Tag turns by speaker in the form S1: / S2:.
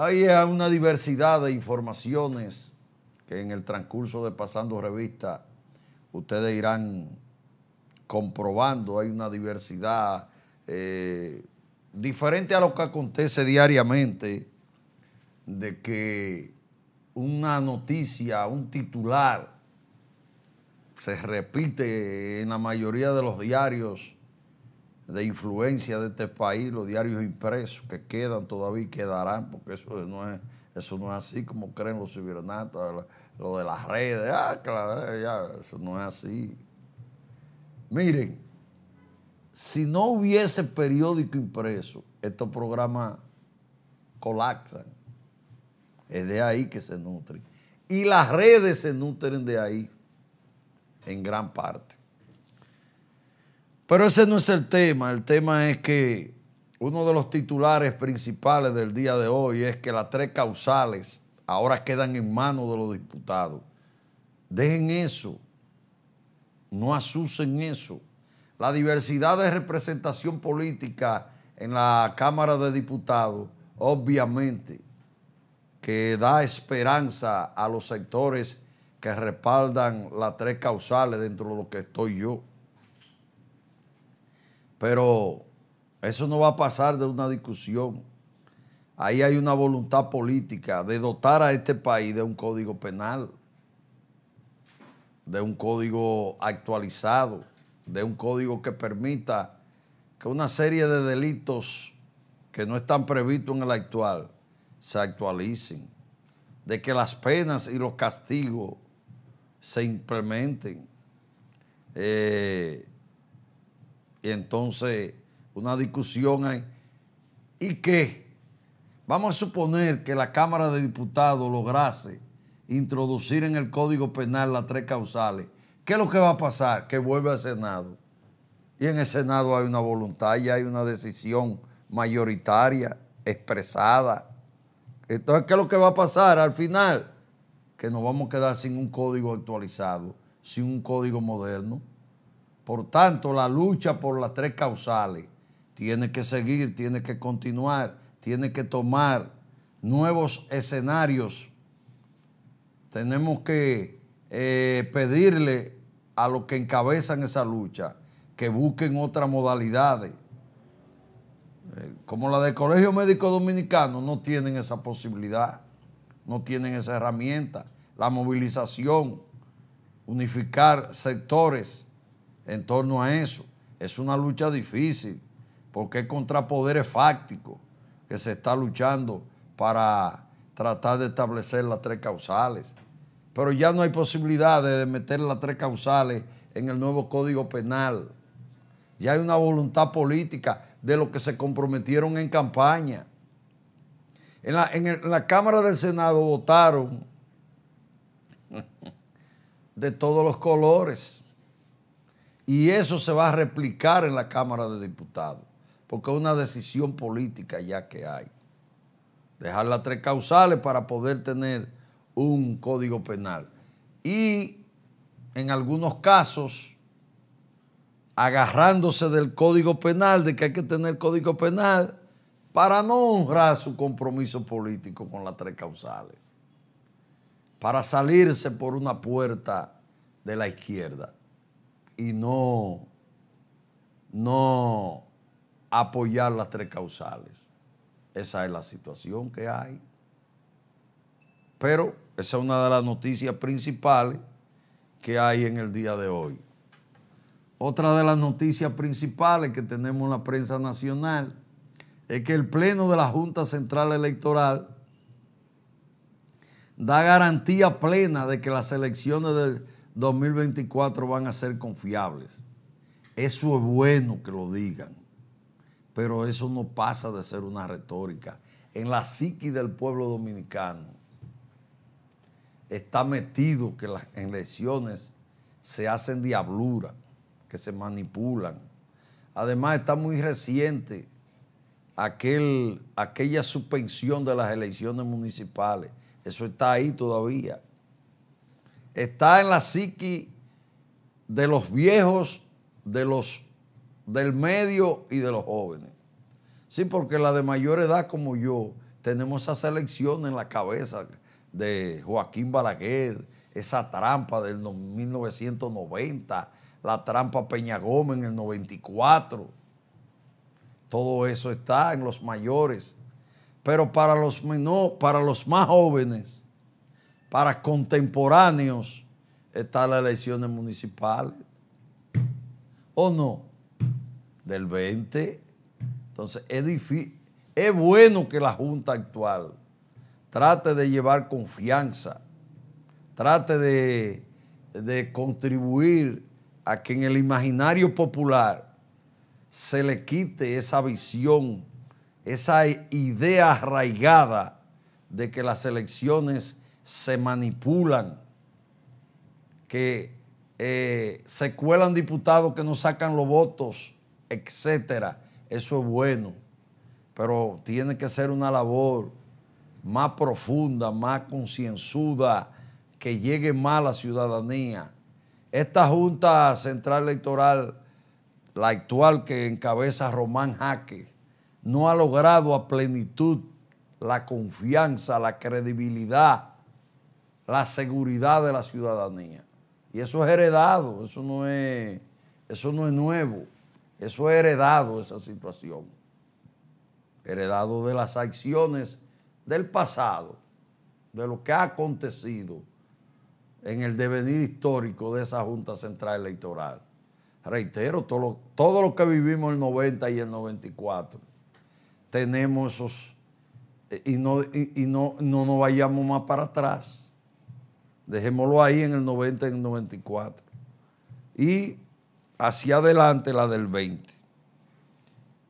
S1: Hay una diversidad de informaciones que en el transcurso de Pasando Revista ustedes irán comprobando. Hay una diversidad eh, diferente a lo que acontece diariamente de que una noticia, un titular, se repite en la mayoría de los diarios de influencia de este país, los diarios impresos que quedan todavía y quedarán, porque eso no es, eso no es así como creen los cibernatos, lo de las redes, ah, claro, ya, eso no es así. Miren, si no hubiese periódico impreso, estos programas colapsan. Es de ahí que se nutren. Y las redes se nutren de ahí, en gran parte. Pero ese no es el tema. El tema es que uno de los titulares principales del día de hoy es que las tres causales ahora quedan en manos de los diputados. Dejen eso. No asusen eso. La diversidad de representación política en la Cámara de Diputados, obviamente, que da esperanza a los sectores que respaldan las tres causales dentro de lo que estoy yo. Pero eso no va a pasar de una discusión. Ahí hay una voluntad política de dotar a este país de un código penal, de un código actualizado, de un código que permita que una serie de delitos que no están previstos en el actual se actualicen, de que las penas y los castigos se implementen. Eh, entonces una discusión hay. ¿Y qué? Vamos a suponer que la Cámara de Diputados lograse introducir en el Código Penal las tres causales. ¿Qué es lo que va a pasar? Que vuelve al Senado. Y en el Senado hay una voluntad y hay una decisión mayoritaria, expresada. Entonces, ¿qué es lo que va a pasar al final? Que nos vamos a quedar sin un código actualizado, sin un código moderno. Por tanto, la lucha por las tres causales tiene que seguir, tiene que continuar, tiene que tomar nuevos escenarios. Tenemos que eh, pedirle a los que encabezan esa lucha que busquen otras modalidades. Eh, como la del Colegio Médico Dominicano, no tienen esa posibilidad, no tienen esa herramienta. La movilización, unificar sectores en torno a eso. Es una lucha difícil porque es contra poderes fácticos que se está luchando para tratar de establecer las tres causales. Pero ya no hay posibilidad de meter las tres causales en el nuevo Código Penal. Ya hay una voluntad política de lo que se comprometieron en campaña. En la, en la Cámara del Senado votaron de todos los colores. Y eso se va a replicar en la Cámara de Diputados, porque es una decisión política ya que hay. Dejar las tres causales para poder tener un código penal. Y en algunos casos, agarrándose del código penal, de que hay que tener código penal, para no honrar su compromiso político con las tres causales, para salirse por una puerta de la izquierda y no, no apoyar las tres causales. Esa es la situación que hay. Pero esa es una de las noticias principales que hay en el día de hoy. Otra de las noticias principales que tenemos en la prensa nacional es que el Pleno de la Junta Central Electoral da garantía plena de que las elecciones del 2024 van a ser confiables. Eso es bueno que lo digan, pero eso no pasa de ser una retórica. En la psiqui del pueblo dominicano está metido que las elecciones se hacen diablura, que se manipulan. Además está muy reciente aquel, aquella suspensión de las elecciones municipales. Eso está ahí todavía está en la psiqui de los viejos, de los del medio y de los jóvenes. Sí, porque la de mayor edad como yo tenemos esa selección en la cabeza de Joaquín Balaguer, esa trampa del 1990, la trampa Peña Gómez en el 94. Todo eso está en los mayores. Pero para los, para los más jóvenes, para contemporáneos, están las elecciones municipales. ¿O no? Del 20. Entonces, es. Es bueno que la Junta actual trate de llevar confianza, trate de, de contribuir a que en el imaginario popular se le quite esa visión, esa idea arraigada de que las elecciones se manipulan, que eh, se cuelan diputados que no sacan los votos, etcétera. Eso es bueno, pero tiene que ser una labor más profunda, más concienzuda, que llegue más a la ciudadanía. Esta Junta Central Electoral, la actual que encabeza Román Jaque, no ha logrado a plenitud la confianza, la credibilidad, la seguridad de la ciudadanía. Y eso es heredado, eso no es, eso no es nuevo, eso es heredado esa situación. Heredado de las acciones del pasado, de lo que ha acontecido en el devenir histórico de esa Junta Central Electoral. Reitero, todo lo, todo lo que vivimos en el 90 y el 94, tenemos esos, y no, y, no, no nos vayamos más para atrás. Dejémoslo ahí en el 90 y en el 94. Y hacia adelante la del 20.